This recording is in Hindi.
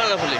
আপনারা বলি